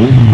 mim.